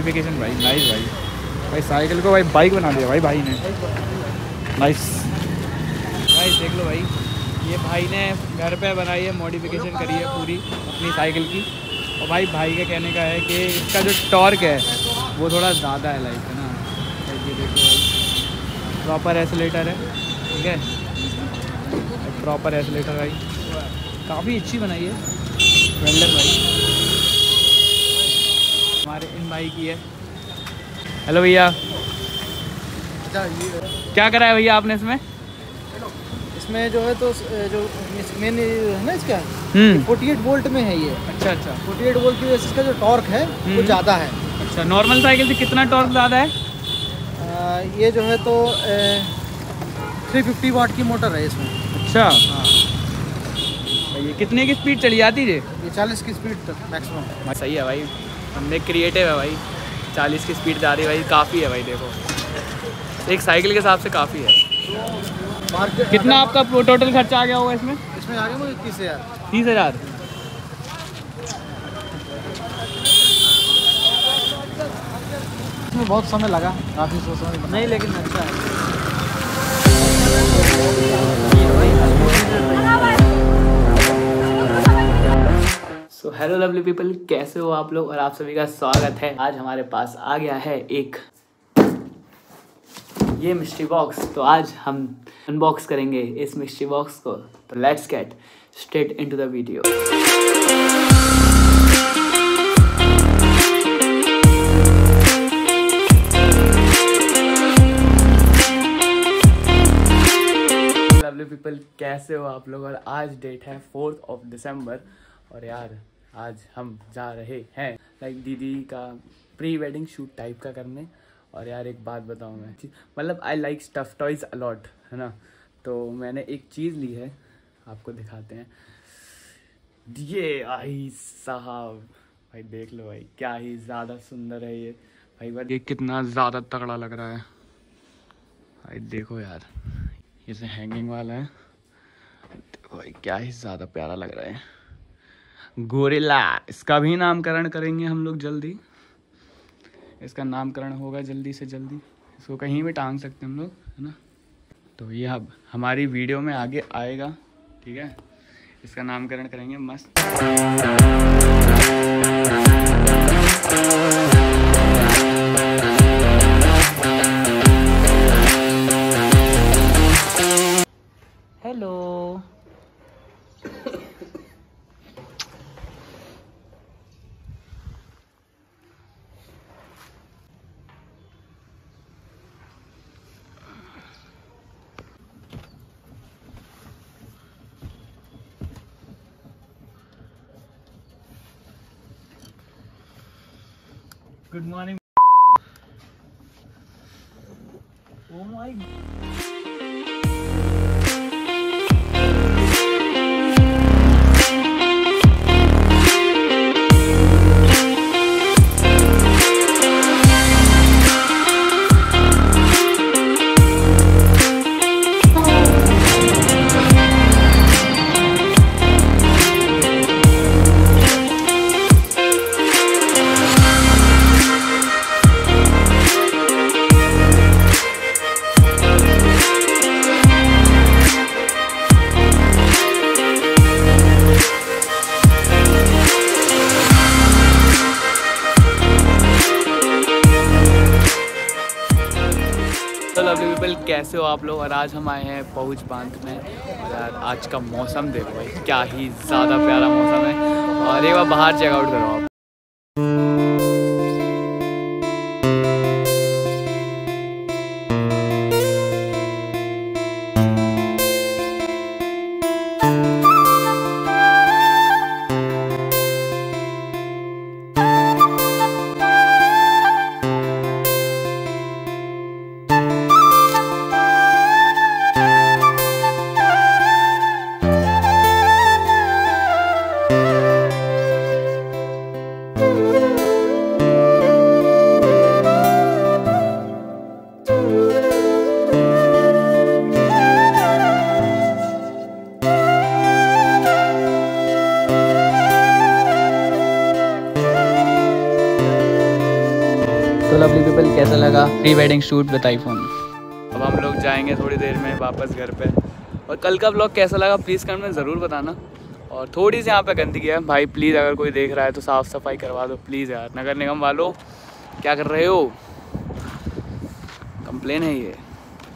Modification भाई nice भाई। भाई साइकिल को भाई बाइक बना दिया भाई भाई ने। नाइस भाई देख लो भाई, ये भाई ने घर पे बनाई है मॉडिफिकेशन करी है पूरी, अपनी साइकिल की। और भाई भाई के कहने का है कि इसका जो टॉर्क है, वो थोड़ा ज़्यादा है लाइक है ना? ये देखो भाई। प्रॉपर एसलेटर है, ठीक है? प्रॉपर एसलेटर भाई। काफ़ी अच्छी बनाई है। वेल्डन भाई। भाई की है। हेलो भैया। अच्छा क्या करा है भैया आपने इसमें? इसमें जो है तो जो मेन है ना इसका? हम्म। 48 वोल्ट में है ये। अच्छा अच्छा। 48 वोल्ट की वजह से इसका जो टॉर्क है वो हम्म। ज़्यादा है। अच्छा नॉर्मल साइकिल से कितना टॉर्क ज़्यादा है? आ, ये जो है तो थ्री फिफ्टी वाट की मोटर है इसमें। अच्छा। हाँ। ये कितने की स्पीड चली जाती है? ये चालीस की स्पीड तक मैक्सिमम सही है भाई। हमने क्रिएटिव है भाई। चालीस की स्पीड जा रही है भाई। काफ़ी है भाई देखो। एक साइकिल के हिसाब से काफ़ी है। कितना आपका टोटल खर्चा आ गया होगा इसमें? इसमें आ गया मुझे इक्कीस हज़ार। तीस हज़ार? इसमें बहुत समय लगा। काफ़ी सोचने में। नहीं लेकिन अच्छा है। हेलो लवली पीपल कैसे हो आप लोग? और आप सभी का स्वागत है। आज हमारे पास आ गया है एक ये मिस्ट्री बॉक्स तो आज हम अनबॉक्स करेंगे इस मिस्ट्री बॉक्स को। तो let's get straight into the video people कैसे हो आप लोग? और आज डेट है फोर्थ ऑफ़ दिसंबर और यार आज हम जा रहे हैं। लाइक दीदी का प्री वेडिंग शूट टाइप का करने। और यार, एक बात बताऊँ मैं। मतलब I like stuff toys a lot है ना? तो मैंने एक चीज़ ली है। आपको दिखाते हैं। ये आई साहब। भाई, देख लो भाई, क्या ही ज़्यादा सुंदर है ये। भाई भाई ये कितना ज़्यादा तगड़ा लग रहा है। भाई, देखो यार, ये से हैंगिंग वाला है। देखो भाई, क्या ही ज़्यादा प्यारा लग रहा है। गोरिल्ला। इसका भी नामकरण करेंगे हम लोग जल्दी। इसका नामकरण होगा जल्दी से जल्दी। इसको कहीं भी टांग सकते हम लोग, है ना? तो ये अब हमारी वीडियो में आगे आएगा, ठीक है? इसका नामकरण करेंगे मस्त। गुड मॉर्निंग ओ माय कैसे हो आप लोग? और आज हम आए हैं पहुँच बाँध में। यार, आज का मौसम देखो भाई, क्या ही ज़्यादा प्यारा मौसम है। और एक बार बाहर चेकआउट करो आप। लवली पीपल कैसा लगा? Pre wedding shoot with iPhone अब हम लोग जाएँगे थोड़ी देर में वापस घर पे। और कल का ब्लॉग कैसा लगा प्लीज़ कमेंट में ज़रूर बताना। और थोड़ी सी यहाँ पे गंदगी है। भाई प्लीज़ अगर कोई देख रहा है तो साफ़ सफ़ाई करवा दो प्लीज़ यार। नगर निगम वालों क्या कर रहे हो? कंप्लेन है ये।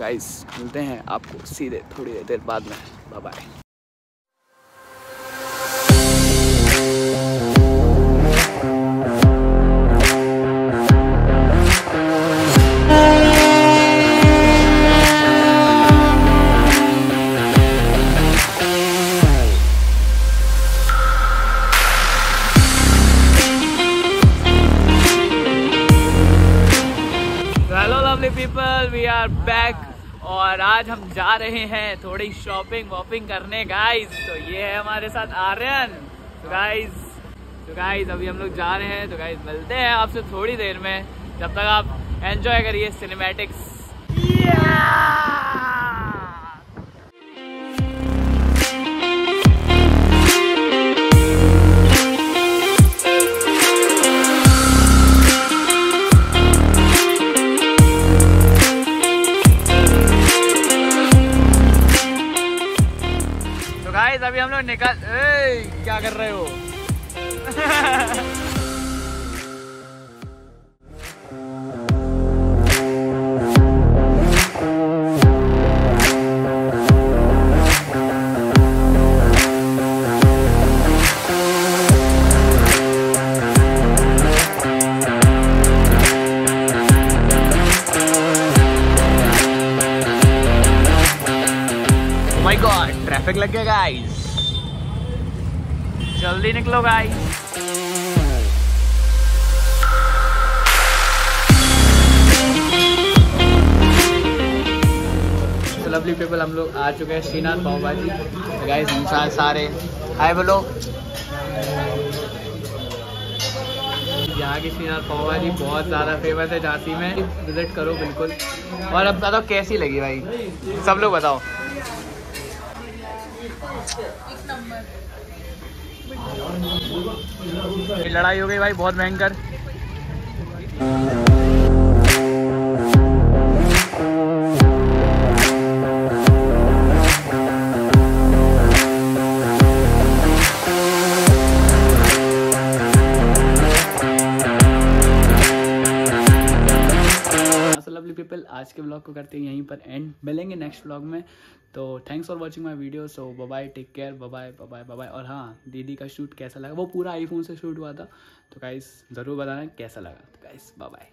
गाइस मिलते हैं आपको सीधे थोड़ी देर बाद में। Bye people we are back और आज हम जा रहे हैं थोड़ी शॉपिंग वॉपिंग करने गाइज़ तो ये है हमारे साथ आर्यन। तो तो गाइज़ अभी हम लोग जा रहे हैं। तो गाइज़ मिलते हैं आपसे थोड़ी देर में। जब तक आप एंजॉय करिए सिनेमेटिक्स तो अभी हम लोग निकल ए, क्या कर रहे हो? माय गॉड ट्रैफ़िक लग गया गाइस जल्दी निकलो गाइस लवली पीपल हम लोग आ चुके हैं श्रीनाथ पाव भाजी गाइस इंसान सारे। हाय बोलो। यहाँ की श्रीनाथ पाव भाजी बहुत ज़्यादा फ़ेमस है, झांसी में। विज़िट करो, बिल्कुल। और अब बताओ, कैसी लगी भाई? सब लोग बताओ। लड़ाई हो गई भाई बहुत भयंकर। आज के ब्लॉग को करते हैं यहीं पर एंड मिलेंगे नेक्स्ट ब्लॉग में. तो thanks for watching my video so bye take care bye bye bye और हाँ दीदी का शूट कैसा लगा? वो पूरा आईफोन से शूट हुआ था. तो गाइस ज़रूर बताना कैसा लगा? तो गाइस बाय